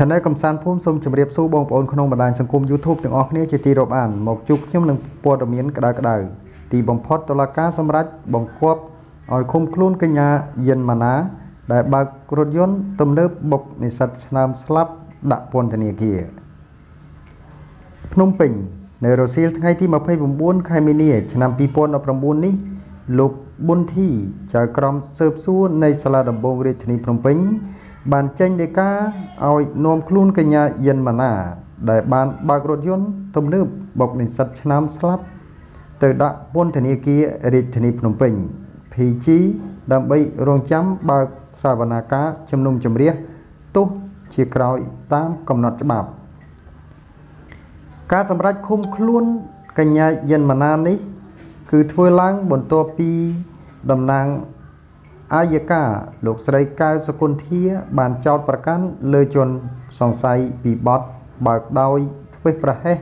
Channel កំសាន្តភូមិសូមជម្រាបសួរបងប្អូនក្នុងបណ្ដាញសង្គម YouTube ទាំងអស់គ្នាជាទីរាប់អានមកជួបខ្ញុំនឹងព័ត៌មានក្តៅក្តៅទីបំផុតតុលាការសម្រេចបង្គាប់ឲ្យឃុំខ្លួនកញ្ញាយិនម៉ាណា ដែលបើករថយន្តទំនើបបុកនិស្សិតឆ្នើមស្លាប់ដាក់ពន្ធនាគារភ្នំពេញនៅរសៀលថ្ងៃទី29ខែមីនា ឆ្នាំ2019នេះលោកប៊ុនធីចៅក្រមស៊ើបសួរនៃសាលាដំបងរាជធានីភ្នំពេញ បានចេញដីកាឲ្យនាំខ្លួនកញ្ញាយិនម៉ាណា ដែលបានបើករថយន្តទំនើបបុកនិស្សិតឆ្នាំស្លាប់ ទៅដាក់ពន្ធនាគាររាជធានីភ្នំពេញ PG ដើម្បីរងចាំបើកសវនាការជំនុំជម្រះទោសជាក្រោយតាមកំណត់ច្បាប់ ការសម្រេចឃុំខ្លួនកញ្ញាយិនម៉ាណានេះ គឺធ្វើឡើងបន្ទាប់ពីតំណាង អាយកាលោកស្រីកៅសគុន្ធា បានចោទប្រកាន់លើជនសង្ស័យពីបទបើកដោយធ្វើប្រហែស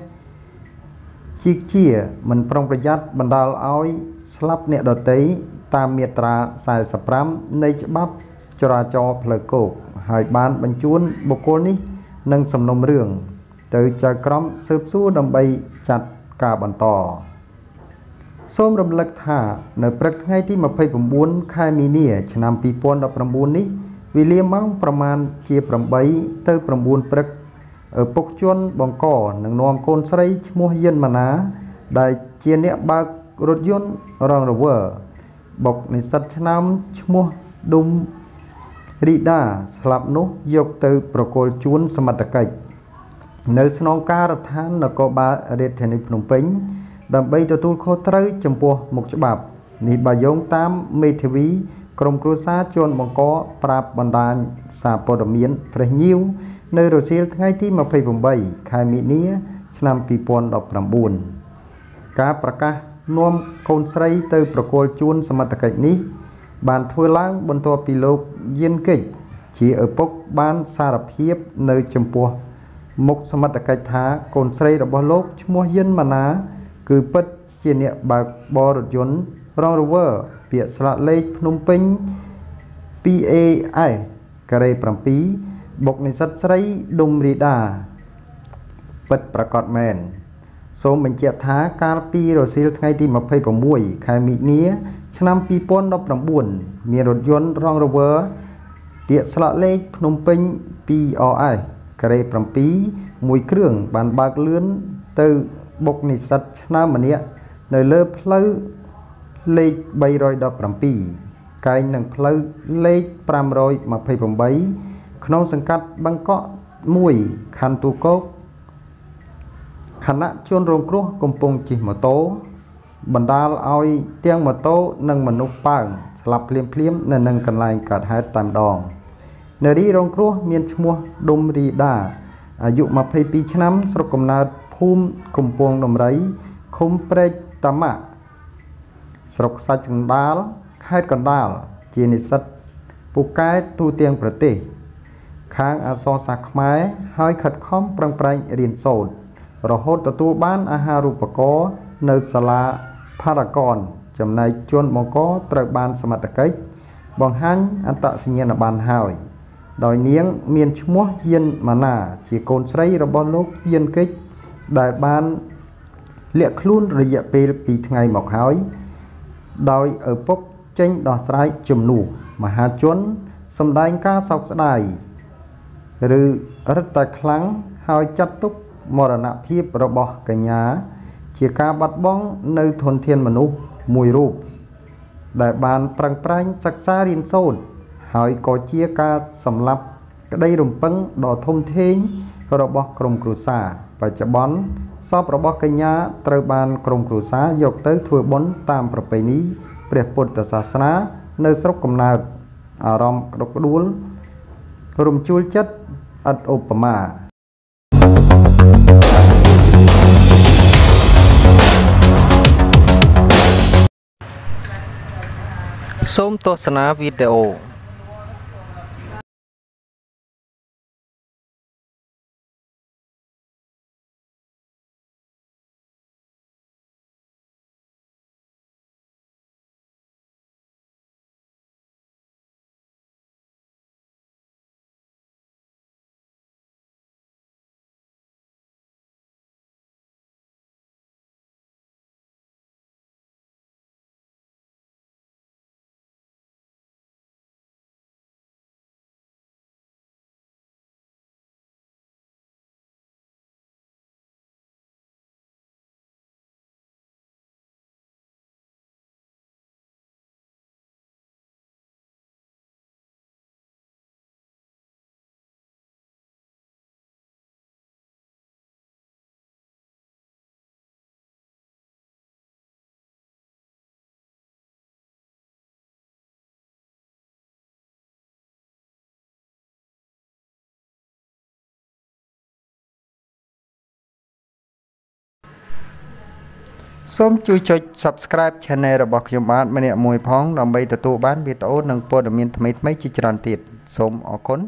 ជីកជាមិនប្រុងប្រយ័ត្នបណ្ដាលឲ្យស្លាប់អ្នកដទៃតាមមាត្រា45នៃច្បាប់ចរាចរណ៍ផ្លូវគោកហើយបានបញ្ជូនបុគ្គលនេះនឹងសំណុំរឿងទៅចៅក្រមស៊ើបសួរដើម្បីចាត់ការបន្ត សូមរំលឹកថានៅព្រឹកថ្ងៃទី29ខែមីនា ឆ្នាំ2019នេះវេលាម៉ោងប្រមាណជា8ទៅ9ព្រឹកឪពុកជន់បង្កនឹងនាំកូនស្រីឈ្មោះយិនម៉ាណា ដែលជាអ្នកបើករថយន្តរងរវើបុកនិស្សិតឆ្នាំឈ្មោះឌុំរីដាស្លាប់នោះយកទៅប្រគល់ជួនសមត្ថកិច្ចនៅស្នងការដ្ឋាននគរបាលរាជធានីភ្នំពេញ ដើម្បីទទួលខុសត្រូវចំពោះមុខច្បាប់នេះបើយោងតាមមេធាវីក្រមគ្រួសារជួនបង្កប្រាប់បណ្ដាញសារព័ត៌មាន Fresh News នៅរសៀលថ្ងៃទី28ខែមីនាឆ្នាំ2019ការប្រកាសនាំកូនស្រីទៅប្រគល់ជួនសមត្ថកិច្ចនេះ បានធ្វើឡើងបន្ទាប់ពីលោកយៀនកិច្ចជាឪពុកបានសារភាពនៅចំពោះមុខសមត្ថកិច្ចថាកូនស្រីរបស់លោកឈ្មោះយិនម៉ាណា គឺពិតជាអ្នកបើកបររថយន្តរងរវើពាក្យស្លាកលេខភ្នំពេញ PAS ការ៉េ7បុកនិស្សិតស្រីឌុំរីដាពិតប្រកបមែនសូមបញ្ជាក់ថាកាលពីរសៀលថ្ងៃទី26ខែមិនិនាឆ្នាំ2019មានរថយន្តរងរវើពាក្យស្លាកលេខភ្នំពេញ 2RS ការ៉េ7មួយគ្រឿងបានបើកលឿនទៅ បុកនិស្សិតឆ្នើមម្នាក់នៅលើផ្លូវលេខ317កែងនឹងផ្លូវលេខ528ក្នុងសង្កាត់បឹងកក់1ខណ្ឌទូកោកខណៈជនរងគ្រោះកំពុងជិះម៉ូតូបណ្ដាលឲ្យទាំងម៉ូតូនិងមនុស្សប៉ើងស្លាប់ភ្លាមភ្លាមនៅនឹងកន្លែងកើតហេតុតែម្ដងនារីរងគ្រោះមានឈ្មោះឌុំរីដាអាយុ22ឆ្នាំស្រុកកំណើត ភូមិកំពង់ដំរីឃុំព្រែកតាម៉ាក់ស្រុកសាច់កណ្ដាលខេត្តកណ្ដាល ជានិស្សិតពូកែទូទាំងប្រទេស ខាងអសរសាស្ត្រខ្មែរហើយខិតខំប្រឹងប្រែងរៀនសូត្ររហូតទទួលបានអាហារូបករណ៍នៅសាលាផារ៉ាកនចំណែកជនបង្កត្រូវបានសមត្ថកិច្ចបង្ហាញអត្តសញ្ញាណប័ណ្ណហើយ ដោយនាង មានឈ្មោះយិនម៉ាណា ជាកូនស្រីរបស់លោកយិនកិច្ច ដែលបានលាក់ខ្លួនរយៈពេល2ថ្ងៃមកហើយ ដោយឪពុកចេញដោះស្រាយជំនួសមហាជនសម្ដែងការសោកស្ដាយឬរឹតតែខ្លាំងហើយចាត់ទុកមរណភាពរបស់កញ្ញា ជាការបាត់បង់នៅធនធានមនុស្សមួយរូបដែលបានប្រឹងប្រែងសិក្សារៀនសូត្រហើយក៏ជាការសម្លាប់ក្តីរំពឹងដ៏ធំធេងរបស់ក្រុមគ្រួសារ បច្ចុប្បន្នសពរបស់កញ្ញាត្រូវបានក្រុមគ្រួសារយកទៅធ្វើបុណ្យតាមប្រពៃណីព្រះពុទ្ធសាសនានៅស្រុកកំណើតអារម្មណ៍ក្តុកក្តួលរំជួលចិត្តឥតឧបមាសូមទស្សនាវីដេអូ សូមជួយចុច Subscribe Channel របស់ខ្ញុំបាទម្នាក់មួយផងដើម្បីទទួលបានវីដេអូនិងព័ត៌មានថ្មីៗជាច្រើនទៀតសូមអរគុណ